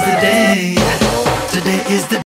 is the day. Today is the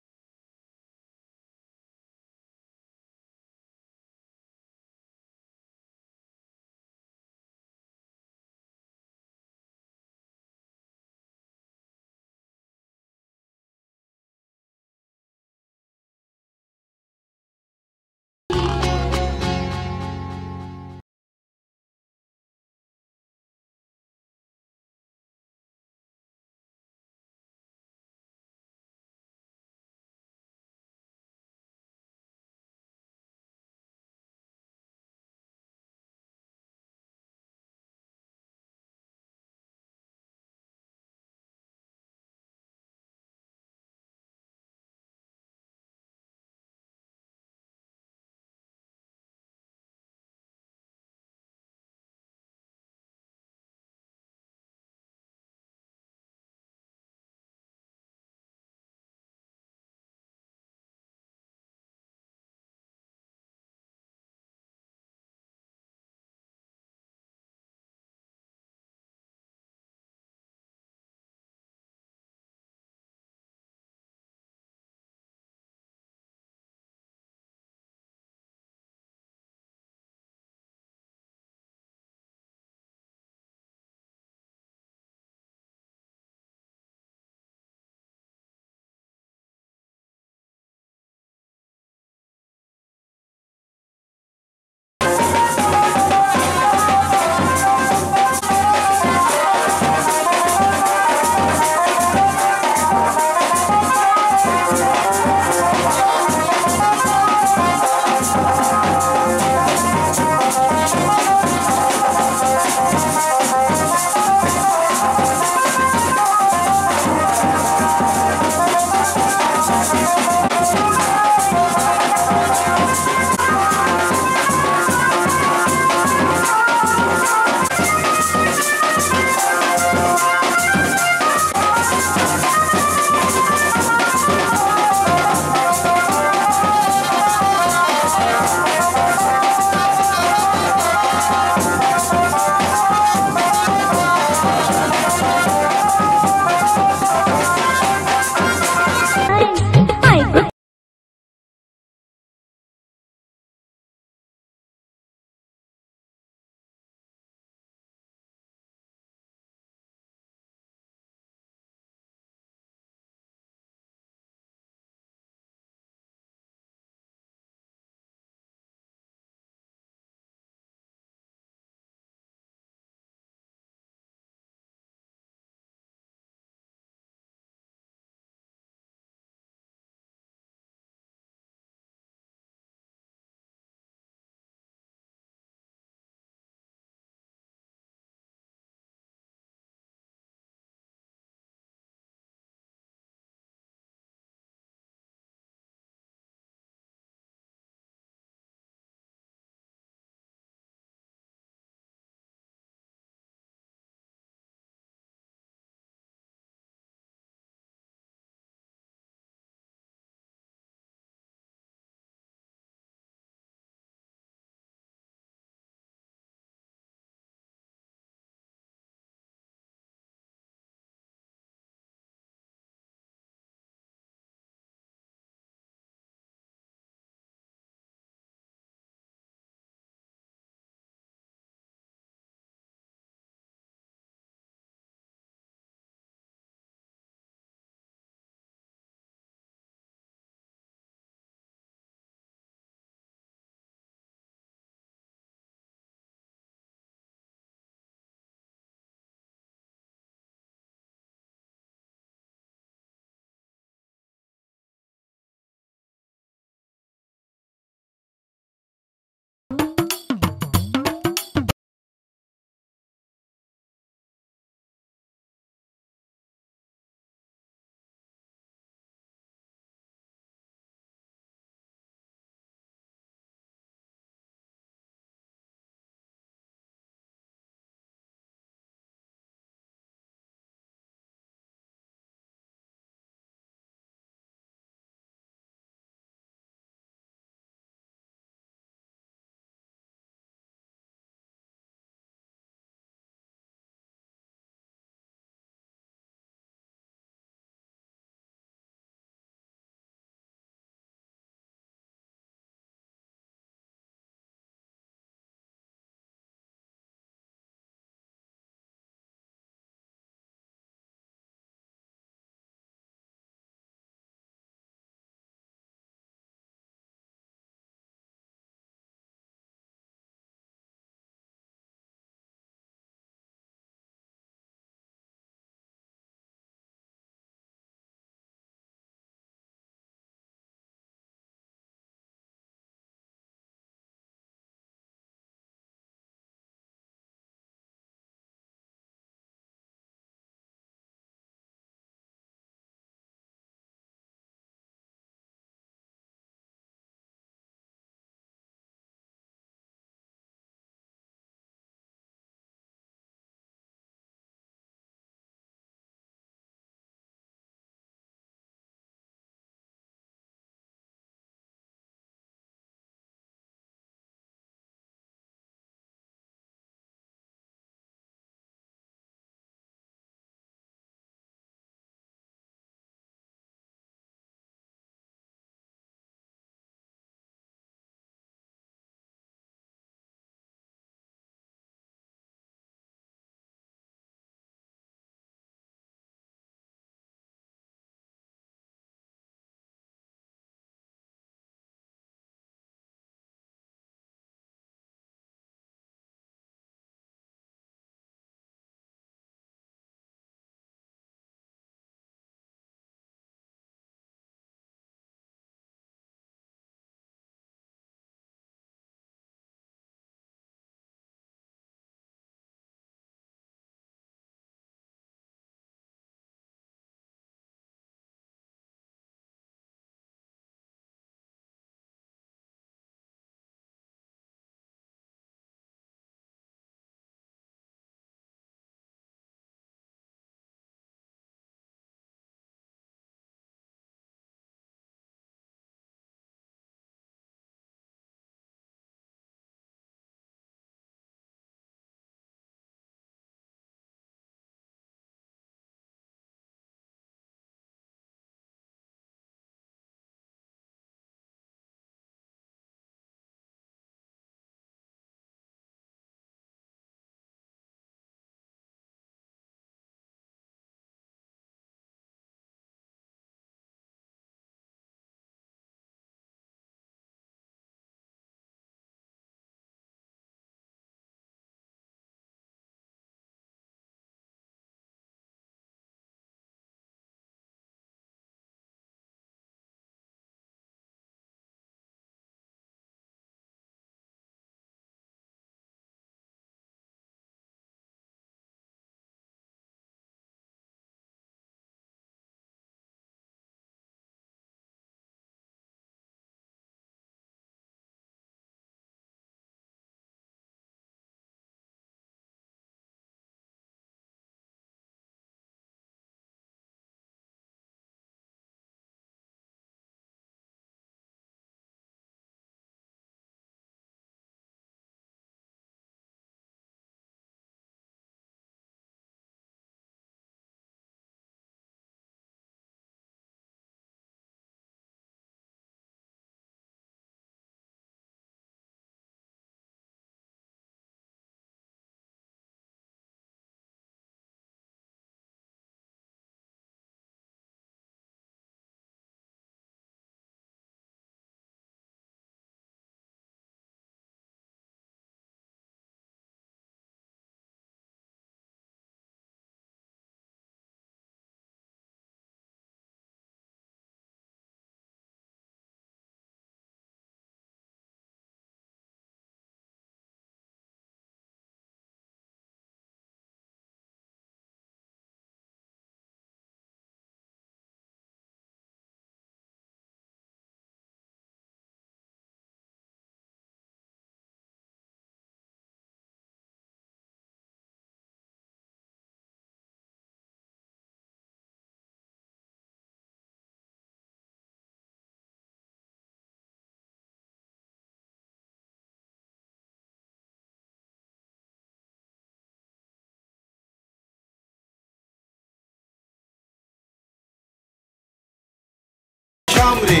রে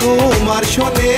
তোমার শোনে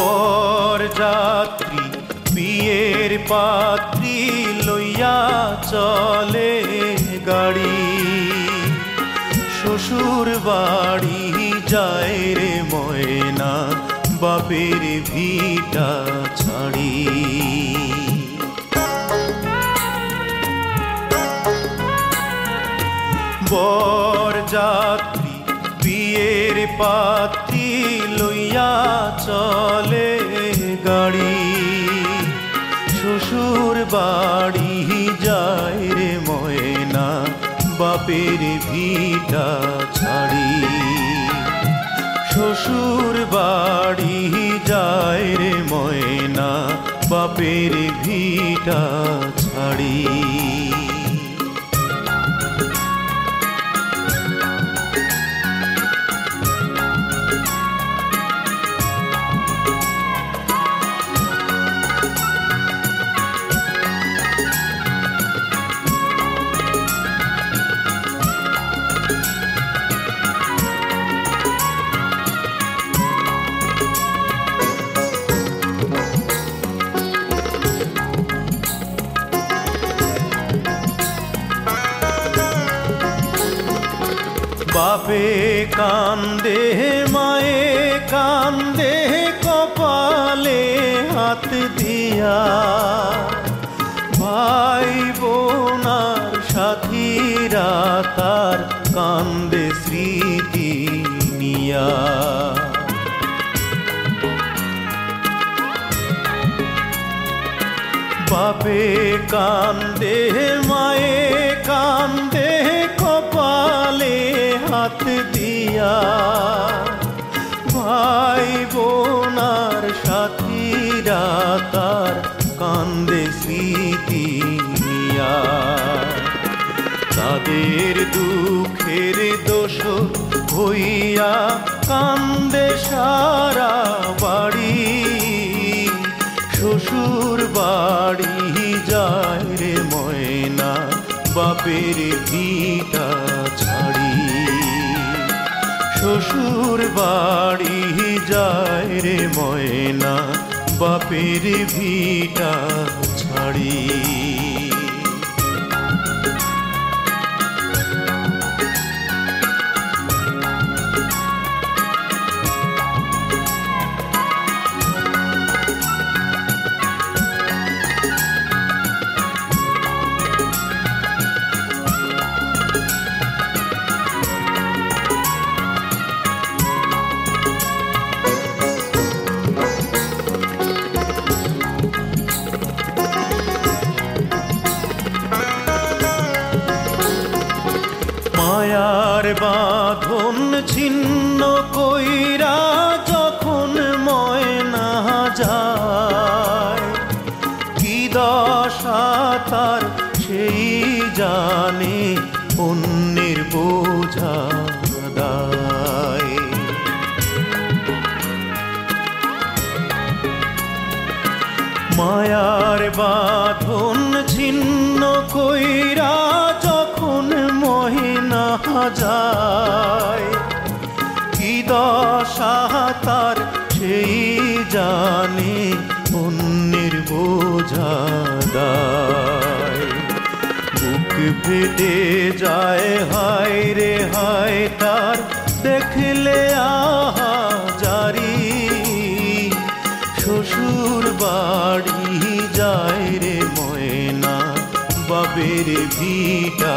বর যাত্রী, বিয়ের পাত্রী লইয়া চলে গাড়ি। শ্বশুর বাড়ি যায় রে ময়না, বাপের ভিটা ছাড়ি। বর যাত্রী, বিয়ের পাত্রী লইয়া চলে গাড়ি, শ্বশুর বাড়ি যায় রে ময়না, বাপের ভিটা ছাড়ি। শ্বশুর বাড়ি যায় রে ময়না, বাপের ভিটা ছাড়ি। কান্দে মায়ে, কান্দে কপালে হাত দিয়া। ভাই বোনার সাথীরা তার কান্দে স্মৃতি নিয়া। বাপে কান্দে, মায়ে কান্দে দিয়া ভাই বোনার সাথীরা তার কান্দে স্মৃতি তাদের দুঃখের দোষ হইয়া কান্দে সারা বাড়ি। শ্বশুর বাড়ি যায় রে ময়না, বাপের ভিটা শ্বশুর বাড়ি যায় রে ময়না বাপের ভিটা ছাড়ি। জানে, অন্যের বোঝা বুক ফেটে যায়, হায় রে হায়, তার দেখলে আহা জারি। শ্বশুর বাড়ি যায় রে ময়না বাবের ভিটা